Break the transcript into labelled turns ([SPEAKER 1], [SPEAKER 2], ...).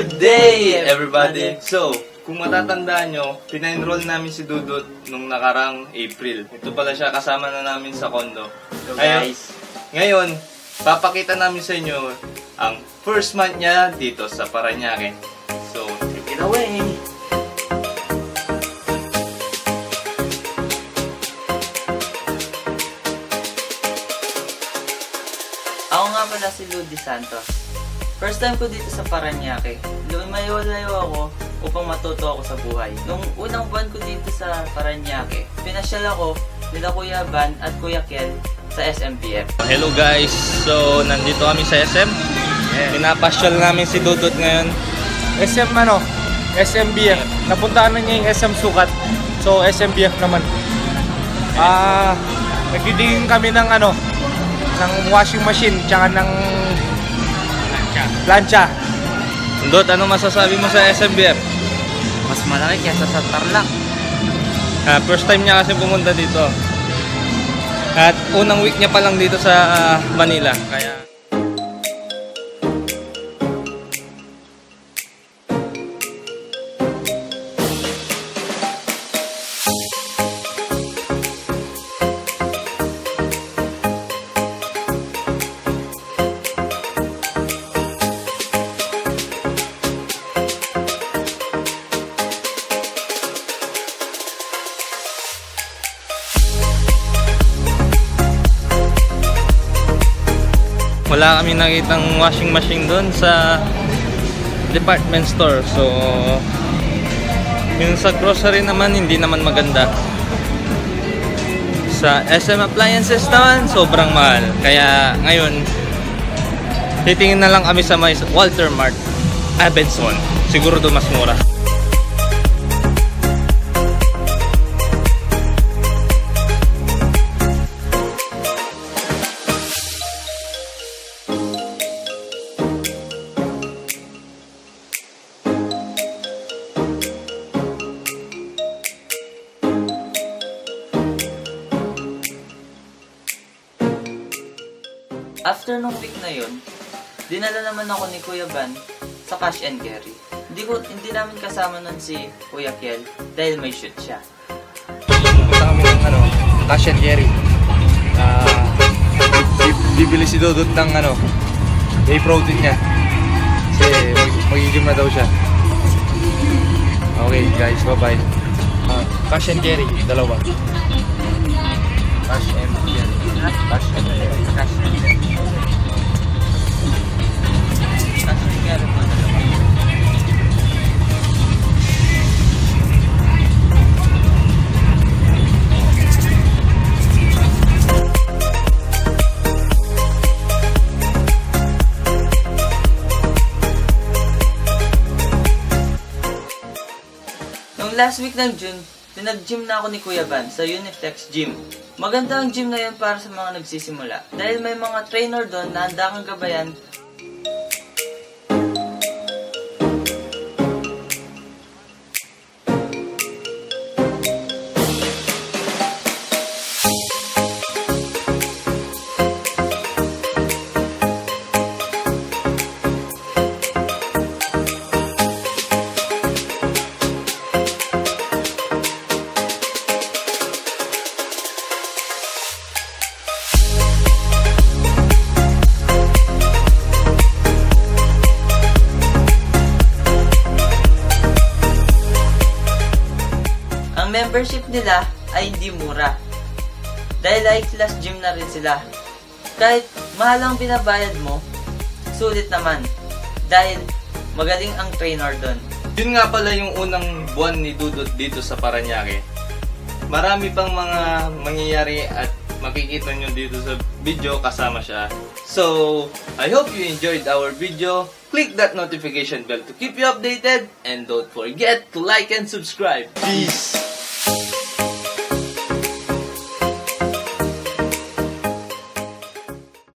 [SPEAKER 1] Good day, everybody! So, kung matatandaan nyo, pina-enroll namin si Dudut nung nakarang April. Ito pala siya, kasama na namin sa condo.
[SPEAKER 2] So
[SPEAKER 1] Ngayon-
[SPEAKER 2] guys,
[SPEAKER 1] Ngayon, papakita namin sa inyo ang first month niya dito sa Paranaque. So, take it away!
[SPEAKER 2] ako nga pala si Ludi Santos. First time ko dito sa Paranaque. Lumayo-layo ako upang matuto ako sa buhay. Nung unang buwan ko dito sa Paranaque, pinasyal ako nila Kuya Van at Kuya Ken sa SMPF.
[SPEAKER 1] Hello guys! So, nandito kami sa SM. Pinapasyal namin si Dudut ngayon.
[SPEAKER 3] SM ano? SMBF. Napuntahan na niya yung SM Sukat. So, SMBF naman. Ah, nagdidingin kami ng ano, ng washing machine, tsaka ng plancha.
[SPEAKER 1] Dudut, ano masasabi mo sa SMBF?
[SPEAKER 2] Mas malaki kaysa sa Tarlac.
[SPEAKER 1] Ah, first time niya kasi pumunta dito. At unang week niya pa lang dito sa ah, Manila. Kaya wala kami nakitang washing machine doon sa department store. So, yung sa grocery naman, hindi naman maganda. Sa SM Appliances naman, sobrang mahal. Kaya ngayon, titingin na lang kami sa may Walter Mart, Abenson. Siguro doon mas mura.
[SPEAKER 2] After nung week na yun, dinala naman ako ni Kuya Van sa cash and carry. Hindi ko hindi namin kasama nun si Kuya Kiel dahil may shoot siya.
[SPEAKER 3] Pupunta kami ng ano, cash and carry. Bi- bibili si Dodot ng ano, whey protein niya. Kasi mag- magigim na daw siya. Okay guys, bye-bye. Ah, cash and carry, dalawa. Cash and
[SPEAKER 2] last week ng June, pinag-gym na ako ni Kuya Van sa Uniflex Gym. Maganda ang gym na yun para sa mga nagsisimula. Dahil may mga trainer doon na handa kang gabayan membership nila ay hindi mura. Dahil high class gym na rin sila. Kahit mahal ang binabayad mo, sulit naman. Dahil magaling ang trainer doon.
[SPEAKER 1] Yun nga pala yung unang buwan ni Dudut dito sa Paranaque. Marami pang mga mangyayari at makikita nyo dito sa video kasama siya. So, I hope you enjoyed our video. Click that notification bell to keep you updated and don't forget to like and subscribe. Peace!